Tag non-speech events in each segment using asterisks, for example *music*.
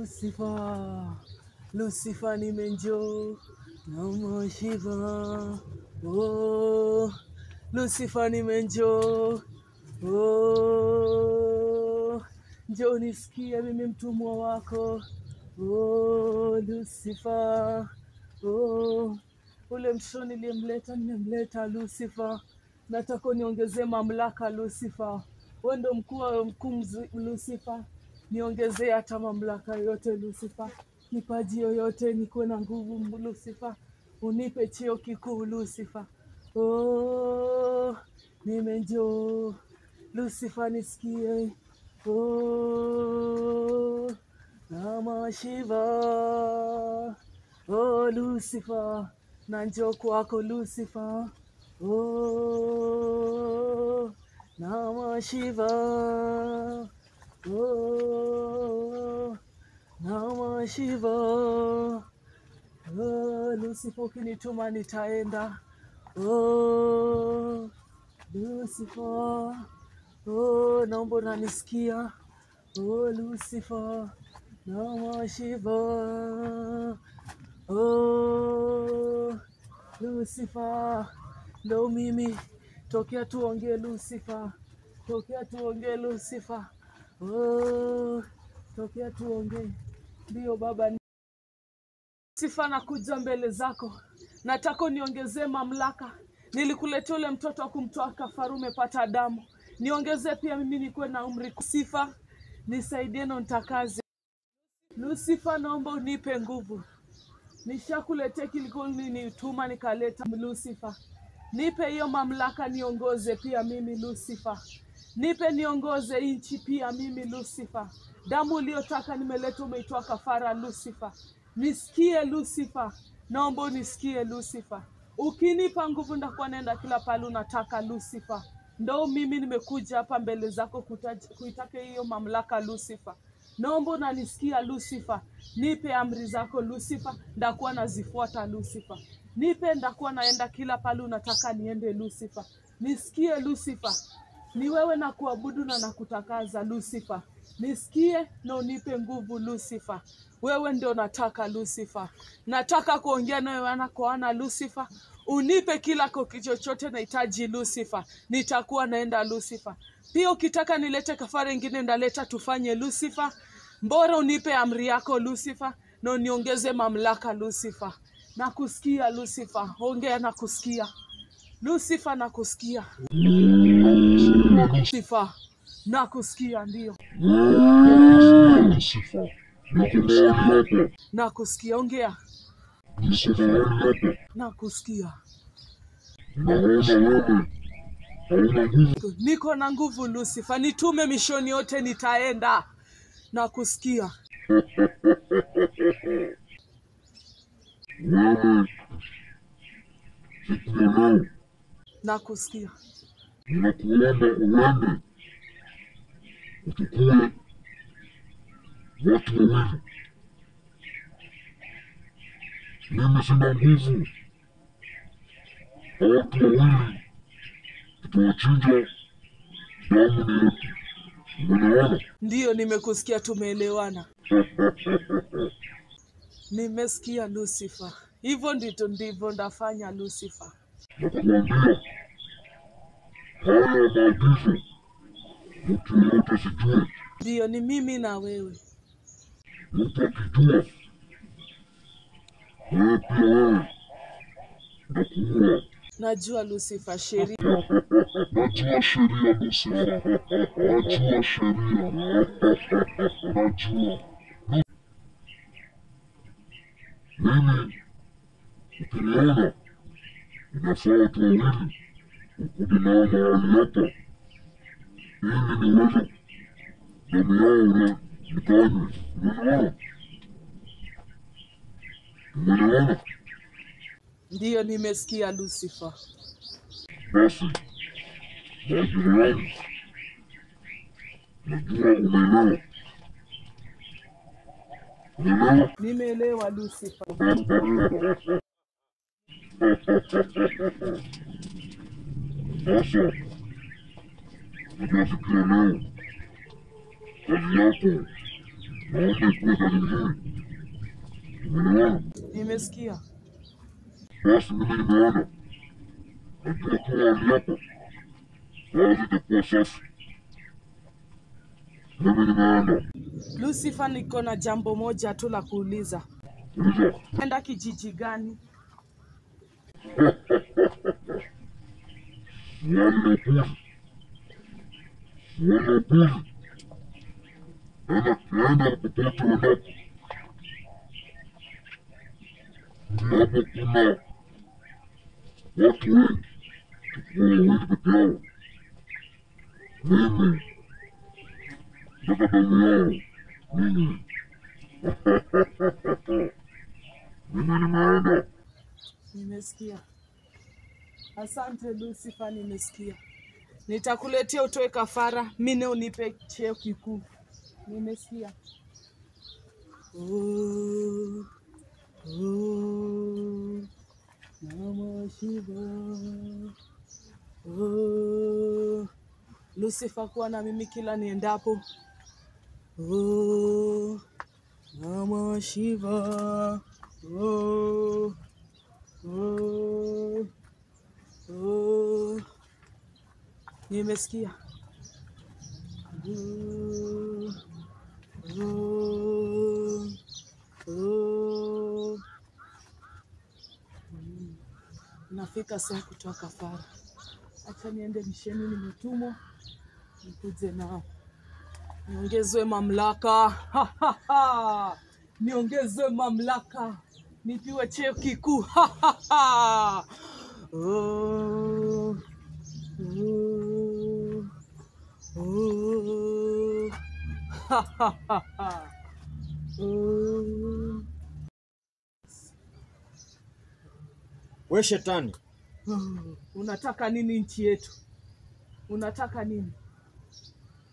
Lucifer, Lucifer nimenjo Namo Shiva. Oh, Lucifer nimenjo. Oh, njoo nisikie mimi mtumwa wako. Oh, Lucifer. Oh, ule mtoto niliyemleta nimemleta Lucifer. Nataka uniongezee mamlaka Lucifer. wendo ndo mkuu Lucifer. Niongezee hata mamlaka yote Lucifer. nipaji yoyote nikuwe na nguvu Lucifer. Unipe cheo kikuu Lucifer. Oh, nimenjoo Lucifer nisikie. Oh, Nama Shiva. Oh, Lucifer, na njoo kwako Lucifer. Oh, Nama Shiva. Oh, Nama Shiva. Oh, Lucifer ukinituma nitaenda. Oh, Lucifer. Oh, naomba unanisikia. Oh, Lucifer. Nama Shiva. Oh, Lucifer. Ndo mimi. Tokea tuongee Lucifer. Tokea tuongee Lucifer. Oh, tokea tuongee. Ndio baba. Sifa nakuja mbele zako, nataka uniongezee mamlaka. Nilikuletea ule mtoto wa kumtoa kafaru umepata damu, niongezee pia mimi nikuwe na umri. Sifa nisaidie na nitakaze. Lusifa, naomba unipe nguvu. Nishakuletea kilikuwa nituma nikaleta Lusifa, nipe hiyo mamlaka, niongoze pia mimi Lusifa, nipe niongoze nchi pia mimi Lusifa. Damu uliyotaka nimeleta, umeitoa kafara Lusifa, nisikie Lusifa, naomba unisikie Lusifa. Ukinipa nguvu ndakuwa naenda kila pale unataka Lusifa. Ndo mimi nimekuja hapa mbele zako kuitaka hiyo mamlaka Lusifa. Naomba unanisikia Lucifer, nipe amri zako Lucifer, ndakuwa nazifuata Lucifer. Nipe, ndakuwa naenda kila pale unataka niende Lucifer. Nisikie Lucifer, ni wewe na kuabudu na nakutakaza Lucifer. Nisikie na unipe nguvu Lucifer. Wewe ndio nataka Lucifer. Nataka kuongea nawe ana kwa ana Lucifer. Unipe kila chochote nahitaji Lucifer. Nitakuwa naenda Lucifer. Pia ukitaka nilete kafara ingine ndaleta tufanye Lucifer. Mbora unipe amri yako Lucifer na uniongeze mamlaka Lucifer. Nakusikia Lucifer. Ongea nakusikia. Lucifer nakusikia. Lucifer nakusikia ndio. Nakusikia. Ongea. Nakusikia. Niko na nguvu Lucifer, nitume mishoni yote nitaenda. Nakusikia. Nakusikia. Nakuomba uende uchukue watu wawili. Mimi sina nguvu, na watu wawili tutawachinja, damu ni yetu. Umeelewana? Ndiyo, nimekusikia, tumeelewana. *laughs* Nimesikia Lucifer, hivyo ndito ndivyo ndafanya Lucifer. Nakuambia haya maagizo mtu yeyote asijue. Ndiyo, ni mimi na wewe. mtu akijua wewe pia wewe ndakuua. Najua Lucifer, sheria Najua sheria Lucifer, najua sheria, najua. Mimi ukiniona inafaa watu wawili ili niweze damu yao ule nikanywe. Ndiyo, nimesikia Lucifer. Basi maagizo yangu najua umeelewa. Umeelewa? Nimeelewa Lucifer. *laughs* Sasa leo kazi yako naomba ikuwe kazi nzuri. Nimesikia. Basi mimi nimeona, najua kuwa kazi itakuwa safi. Mimi nimeona. Lucifer, niko na jambo moja tu la kuuliza. uliza, Enda kijiji gani? Swali la upuzi, swali la upuzi. Enda enda popote uendapo, ambapo kuna watu wengi, chukua wawili peke yao. Mimi nataka damu yao, mimi mimi nimeenda. Nimesikia. Asante Lucifer, nimesikia. Nitakuletea utoe kafara, mine unipe cheo kikuu. Nimesikia. Oh, Lucifer, kuwa na mimi kila niendapo. Oh. Oh, oh, oh. Nimesikia. Nafika saa kutoa kafara. Acha niende misheni, nimetumwa. Nikuje nao. Niongezwe mamlaka. Niongezwe mamlaka. Nipiwe cheo kikuu. Oh, oh, oh. Ha, ha, ha, ha. Oh, We shetani, unataka nini nchi yetu unataka nini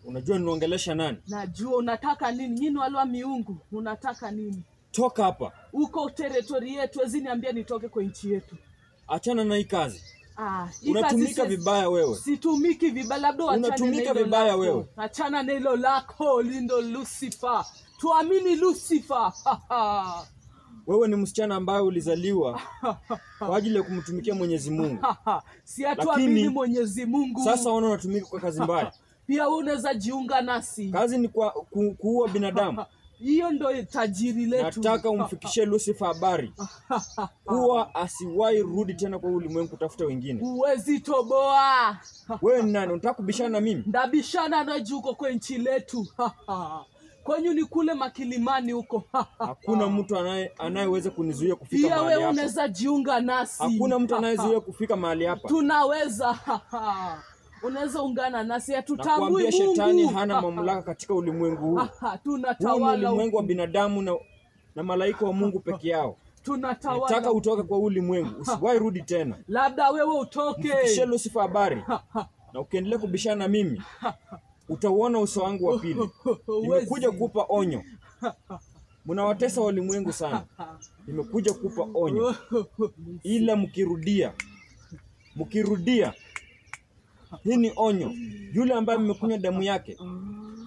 unajua niongelesha nani? najua unataka nini nyini walwa miungu unataka nini Toka hapa, uko teritori yetu wezi niambia nitoke kwa nchi yetu achana na hii kazi. Ah, Unatumika si- vibaya wewe, situmiki vibaya labda wachane Unatumika vibaya wewe. achana na hilo lako lindo lucifer tuamini lucifer *laughs* wewe ni msichana ambaye ulizaliwa kwa ajili ya kumtumikia Mwenyezi Mungu. *laughs* si atuamini mwenyezi mungu Sasa wewe unatumika kwa kazi mbaya. *laughs* pia wewe unaweza jiunga nasi Kazi ni kwa, ku, kuua binadamu. Hiyo ndo tajiri letu Nataka umfikishie Lucifer habari *laughs* kuwa asiwahi rudi tena kwa ulimwengu kutafuta wengine. huwezi toboa *laughs* Wewe ni nani? Unataka kubishana na mimi? ndabishana na huko kwa nchi letu *laughs* kwenyu ni kule makilimani huko Hakuna mtu anaye anayeweza kunizuia kufika pia hapa. wewe unaweza jiunga nasi Hakuna mtu anayezuia kufika mahali hapa. tunaweza unaweza ungana nasi hatutambui Mungu. shetani hana mamlaka katika ulimwengu huu. Tunatawala ulimwengu wa binadamu na, na malaika wa Mungu peke yao. tunatawala Nataka utoke kwa ulimwengu, usiwahi rudi tena. labda wewe utoke Mfikishie Lucifer habari, na ukiendelea kubishana na mimi utauona uso wangu wa pili. *laughs* Nimekuja kukupa onyo. Mnawatesa walimwengu sana. Nimekuja kukupa onyo, ila mkirudia, mkirudia, hii ni onyo. Yule ambaye mmekunywa damu yake,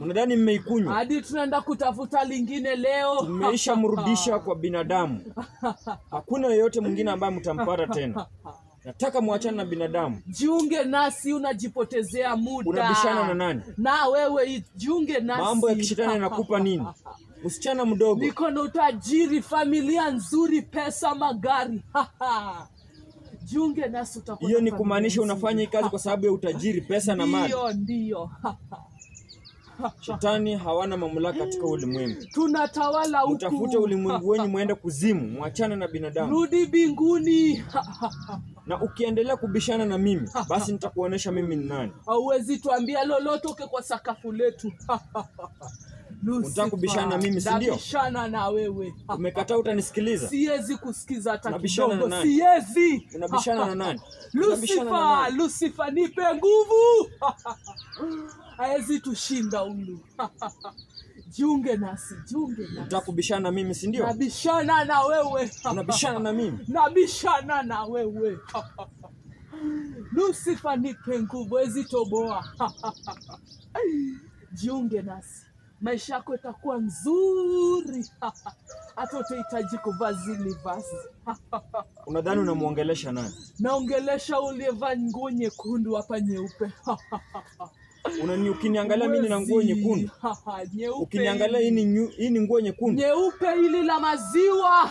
mnadhani mmeikunywa, hadi tunaenda kutafuta lingine leo mmeisha mrudisha kwa binadamu. *laughs* Hakuna yeyote mwingine ambaye mtampata tena. Nataka mwachane na binadamu. jiunge nasi unajipotezea muda Unabishana na nani? na wewe jiunge nasi Mambo ya kishetani yanakupa nini? Msichana mdogo, niko na utajiri familia nzuri pesa magari *laughs* jiunge nasi utakuwa hiyo ni kumaanisha unafanya hii kazi kwa sababu ya utajiri, pesa na mali. Ndio, ndio. Shetani hawana mamlaka katika ulimwengu. tunatawala huku. Mtafute ulimwengu wenyu, mwende kuzimu, mwachane na binadamu. rudi binguni. Na ukiendelea kubishana na mimi, basi nitakuonesha mimi ni nani. hauwezi tuambia lolote uke kwa sakafu letu *laughs* Unataka kubishana na mimi, si ndio? nabishana na wewe Umekataa, utanisikiliza? siwezi kusikiza hata kidogo siwezi Unabishana na nani? Lucifer? Lucifer nipe nguvu *laughs* hawezi tushinda huyu *laughs* jiunge nasi jiunge nasi Unataka kubishana na mimi, si ndio? nabishana na wewe *laughs* Unabishana na mimi. nabishana na wewe Lucifer nipe nguvu hawezi toboa jiunge nasi maisha yako itakuwa nzuri. *laughs* Hata utahitaji kuvaa zile vazi. *laughs* Unadhani unamwongelesha nani? naongelesha uliyevaa nguo nyekundu hapa nyeupe. *laughs* Unani, ukiniangalia mimi nina nguo nyekundu, nyeupe. Ukiniangalia hii ni nyu- hii ni nguo nyekundu, nyeupe hili la maziwa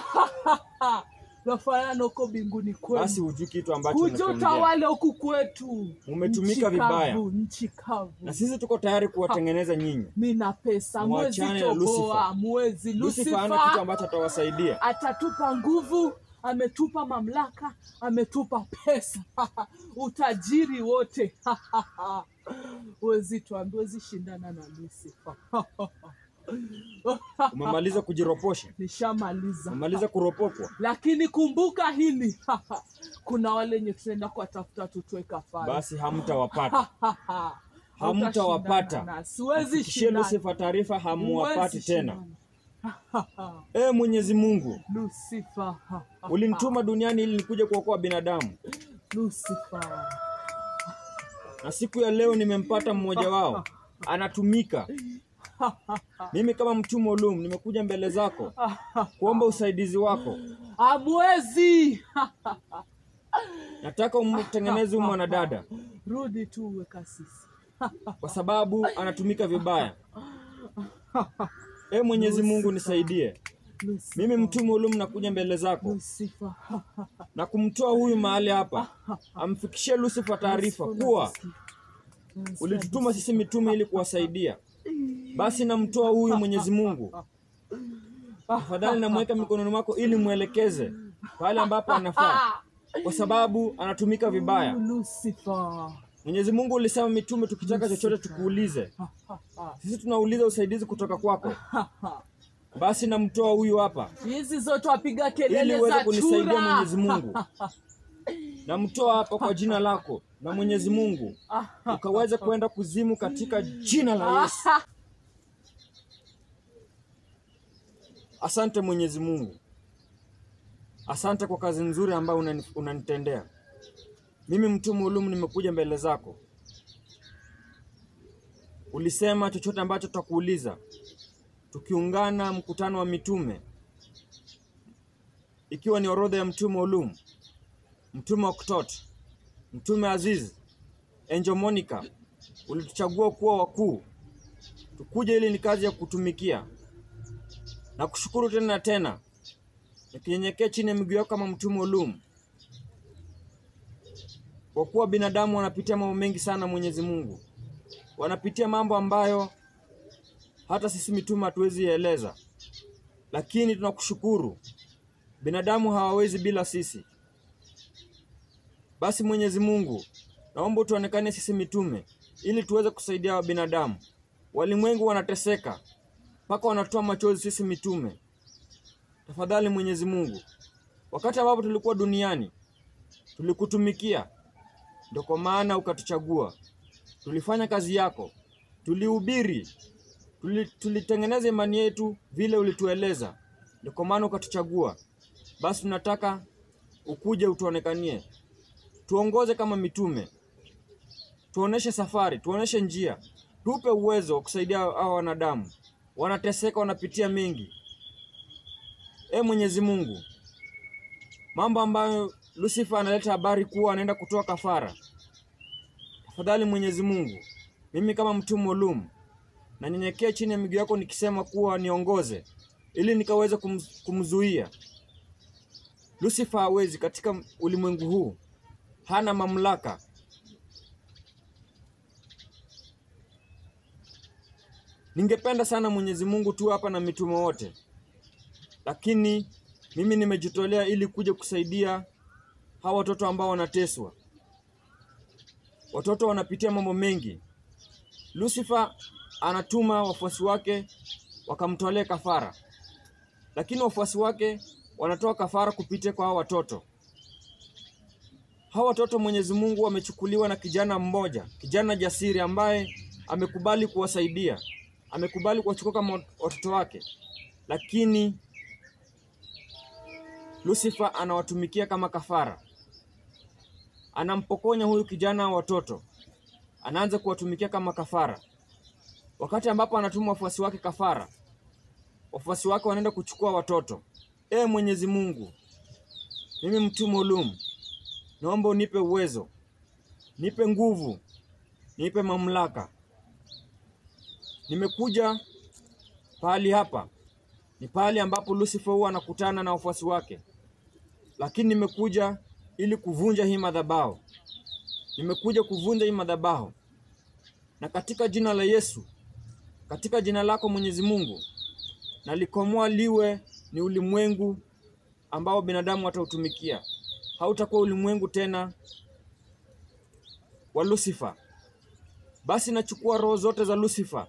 nafanana huko mbinguni basi kwenu hujui kitu ambacho utawale huku kwetu. Umetumika vibaya. nchi kavu. Na sisi tuko tayari kuwatengeneza nyinyi. mina pesa mwezi toboa mwezi Lucifer ana kitu ambacho atawasaidia. atatupa nguvu ametupa mamlaka ametupa pesa. *laughs* Utajiri wote. *laughs* Wezi tuambie wezi shindana na Lucifer *laughs* *laughs* Umemaliza kujiroposha, nishamaliza. Umemaliza kuropokwa, lakini kumbuka hili *laughs* kuna wale wenye tutaenda kuwatafuta tutoe kafara. Basi hamtawapata. *laughs* Hamtawapata. siwezi Fikishie Lucifer taarifa, hamwapati tena. E Mwenyezi Mungu, Lucifer. ulinituma duniani ili nikuje kuokoa binadamu, Lucifer. Na siku ya leo nimempata mmoja wao. Anatumika. Mimi kama mtumwa ulum nimekuja mbele zako kuomba usaidizi wako. amwezi *laughs* Nataka umtengeneze mwanadada rudi tu uwe kasisi kwa sababu anatumika vibaya. E Mwenyezi Mungu nisaidie. Lusifa. Mimi mtumwa ulum nakuja mbele zako na kumtoa huyu mahali hapa, amfikishie Lusifa taarifa kuwa ulitutuma sisi mitume ili kuwasaidia. Basi namtoa huyu Mwenyezi Mungu, tafadhali namweka mikononi mwako ili mwelekeze pale ambapo anafaa, kwa sababu anatumika vibaya. Lucifer Mwenyezi Mungu ulisema mitume, tukitaka chochote tukuulize. Sisi tunauliza usaidizi kutoka kwako. Basi namtoa huyu hapa hizi zote wapiga ili kelele uweze za kunisaidia Mwenyezi Mungu. Namtoa hapa kwa jina lako na Mwenyezi Mungu ukaweze kwenda kuzimu katika jina la Yesu. Asante Mwenyezi Mungu, asante kwa kazi nzuri ambayo unanitendea. Mimi. mtume ulumu nimekuja mbele zako. Ulisema chochote ambacho tutakuuliza. Tukiungana mkutano wa mitume, ikiwa ni orodha ya mtume ulumu, mtume Oktot, mtume Aziz, Angel Monica, ulituchagua kuwa wakuu, tukuje ili ni kazi ya kutumikia na kushukuru tena na tena, nikinyenyekea chini ya miguu yako kama mtumwa ulumu, kwa kuwa binadamu wanapitia mambo mengi sana. Mwenyezi Mungu, wanapitia mambo ambayo hata sisi mitume hatuwezi yaeleza, lakini tunakushukuru. Binadamu hawawezi bila sisi. Basi Mwenyezi Mungu, naomba tuonekane sisi mitume ili tuweze kusaidia wa binadamu. Walimwengu wanateseka mpaka wanatoa machozi sisi mitume. Tafadhali Mwenyezi Mungu, wakati ambapo tulikuwa duniani tulikutumikia, ndio kwa maana ukatuchagua. Tulifanya kazi yako, tulihubiri, tulitengeneza imani yetu vile ulitueleza, ndio kwa maana ukatuchagua. Basi tunataka ukuje utuonekanie, tuongoze kama mitume, tuoneshe safari, tuoneshe njia, tupe uwezo wa kusaidia hawa wanadamu wanateseka, wanapitia mengi. E Mwenyezi Mungu, mambo ambayo Lucifer analeta habari kuwa anaenda kutoa kafara, tafadhali Mwenyezi Mungu, mimi kama mtumwa Ulum nanyenyekea chini ya miguu yako nikisema kuwa niongoze ili nikaweze kumz, kumzuia Lucifer. Hawezi katika ulimwengu huu, hana mamlaka. Ningependa sana Mwenyezi Mungu tu hapa na mitume wote, lakini mimi nimejitolea ili kuja kusaidia hawa watoto ambao wanateswa. Watoto wanapitia mambo mengi. Lucifer anatuma wafuasi wake wakamtolea kafara, lakini wafuasi wake wanatoa kafara kupitia kwa hawa watoto. Hawa watoto Mwenyezi Mungu wamechukuliwa na kijana mmoja, kijana jasiri ambaye amekubali kuwasaidia, amekubali kuwachukua kama watoto wake, lakini Lucifer anawatumikia kama kafara, anampokonya huyu kijana watoto, anaanza kuwatumikia kama kafara. wakati ambapo anatuma wafuasi wake kafara, wafuasi wake wanaenda kuchukua watoto. E Mwenyezi Mungu, mimi mtu Ulum, naomba unipe uwezo, nipe nguvu, nipe mamlaka. Nimekuja pahali hapa, ni pahali ambapo Lucifer huwa anakutana na wafuasi wake, lakini nimekuja ili kuvunja hii madhabahu. Nimekuja kuvunja hii madhabahu, na katika jina la Yesu, katika jina lako Mwenyezi Mungu, nalikomoa liwe ni ulimwengu ambao binadamu watautumikia. Hautakuwa ulimwengu tena wa Lucifer. Basi nachukua roho zote za Lucifer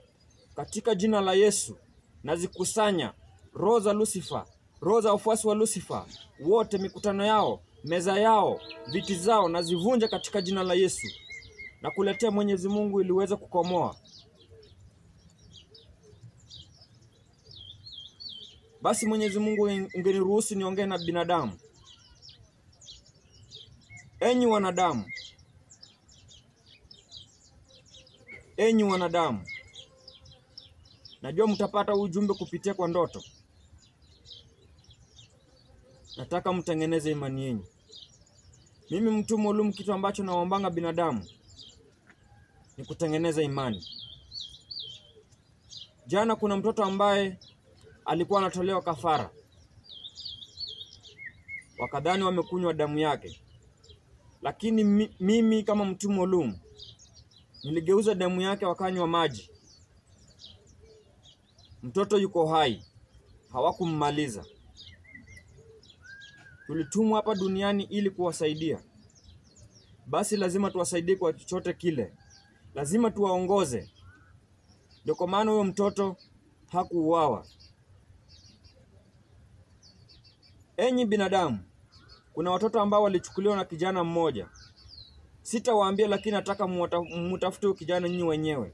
katika jina la Yesu, nazikusanya roho za Lucifer, roho za wafuasi wa Lucifer wote, mikutano yao, meza yao, viti zao, nazivunja katika jina la Yesu na kuletea Mwenyezi Mungu ili uweze kukomoa. Basi Mwenyezi Mungu, ungeniruhusu niongee na binadamu. Enyi wanadamu, enyi wanadamu, najua mtapata ujumbe kupitia kwa ndoto. Nataka mtengeneze imani yenu. Mimi mtu Ulum, kitu ambacho naombanga binadamu ni kutengeneza imani. Jana kuna mtoto ambaye alikuwa anatolewa kafara, wakadhani wamekunywa damu yake, lakini mimi kama mtu Ulum niligeuza damu yake wakanywa maji. Mtoto yuko hai, hawakummaliza. Tulitumwa hapa duniani ili kuwasaidia, basi lazima tuwasaidie kwa chochote kile, lazima tuwaongoze. Ndio kwa maana huyo mtoto hakuuawa. Enyi binadamu, kuna watoto ambao walichukuliwa na kijana mmoja. Sitawaambia, lakini nataka mutafute kijana nyinyi wenyewe.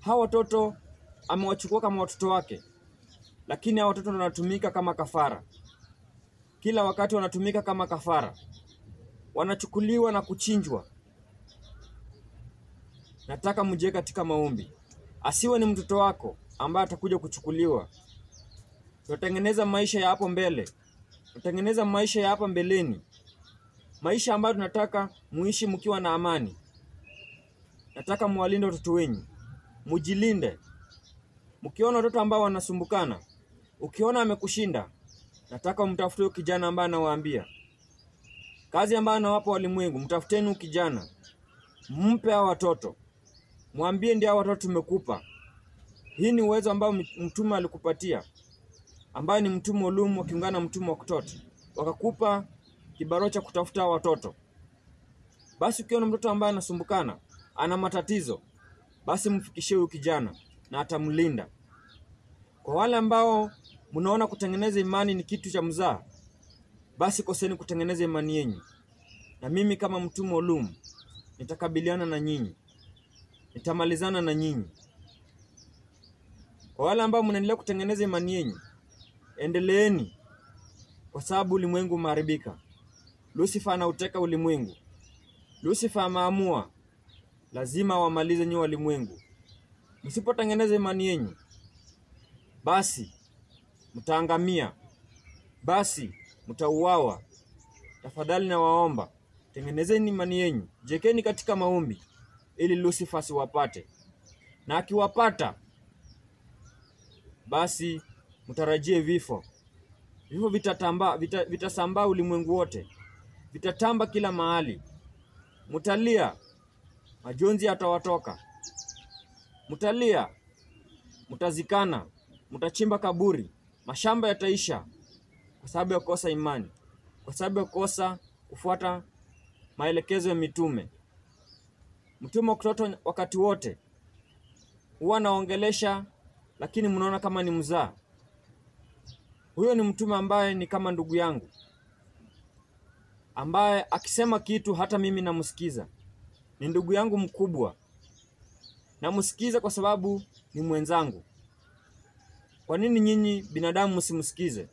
Hawa watoto amewachukua kama watoto wake, lakini hao watoto wanatumika kama kafara. Kila wakati wanatumika kama kafara, wanachukuliwa na kuchinjwa. Nataka mjie katika maombi, asiwe ni mtoto wako ambaye atakuja kuchukuliwa. Tunatengeneza maisha ya hapo mbele, tunatengeneza maisha ya hapa mbeleni, maisha ambayo tunataka muishi mkiwa na amani. Nataka muwalinde watoto wenyu, mujilinde. Mkiona watoto ambao wanasumbukana, ukiona amekushinda, nataka umtafute huyo kijana ambaye anawaambia kazi ambayo anawapa walimwengu. Mtafuteni huyo kijana, mpe hao watoto, mwambie ndio hao watoto tumekupa. Hii ni uwezo ambao mtume alikupatia, ambaye ni mtume ulumu wakiungana na mtume wa Kutoti, wakakupa kibarua cha kutafuta hao watoto. Basi ukiona mtoto ambaye anasumbukana, ana matatizo, basi mfikishie huyu kijana na atamlinda. Kwa wale ambao mnaona kutengeneza imani ni kitu cha mzaa, basi koseni kutengeneza imani yenyu, na mimi kama mtume Ulum nitakabiliana na nyinyi, nitamalizana na nyinyi. Kwa wale ambao mnaendelea kutengeneza imani yenyu, endeleeni, kwa sababu ulimwengu umeharibika. Lucifer anauteka ulimwengu. Lucifer ameamua lazima wamalize nyinyi walimwengu. Msipotengeneza imani yenyu, basi mtaangamia, basi mtauawa. Tafadhali nawaomba, tengenezeni imani yenyu, jekeni katika maombi ili Lucifer asiwapate, na akiwapata, basi mtarajie vifo. Vifo vitatamba vita, vitasambaa ulimwengu wote, vitatamba kila mahali. Mtalia, majonzi yatawatoka, mtalia, mtazikana, mtachimba kaburi, mashamba yataisha kwa sababu ya kukosa imani, kwa sababu ya kukosa kufuata maelekezo ya mitume. Mtume wa kutoto wakati wote huwa anaongelesha, lakini mnaona kama ni mzaa. Huyo ni mtume ambaye ni kama ndugu yangu, ambaye akisema kitu hata mimi namsikiza. Ni ndugu yangu mkubwa, namsikiza kwa sababu ni mwenzangu. Kwa nini nyinyi binadamu msimsikize?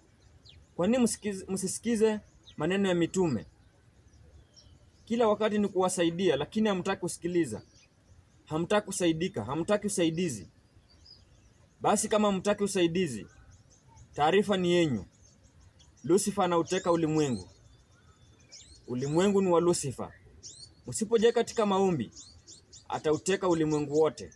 Kwa nini msisikize maneno ya mitume? Kila wakati ni kuwasaidia, lakini hamtaki kusikiliza. hamtaki kusaidika, hamtaki usaidizi. Basi kama hamtaki usaidizi, taarifa ni yenyu. Lusifa anauteka ulimwengu. Ulimwengu ni wa Lusifa. Msipoje katika maombi, atauteka ulimwengu wote.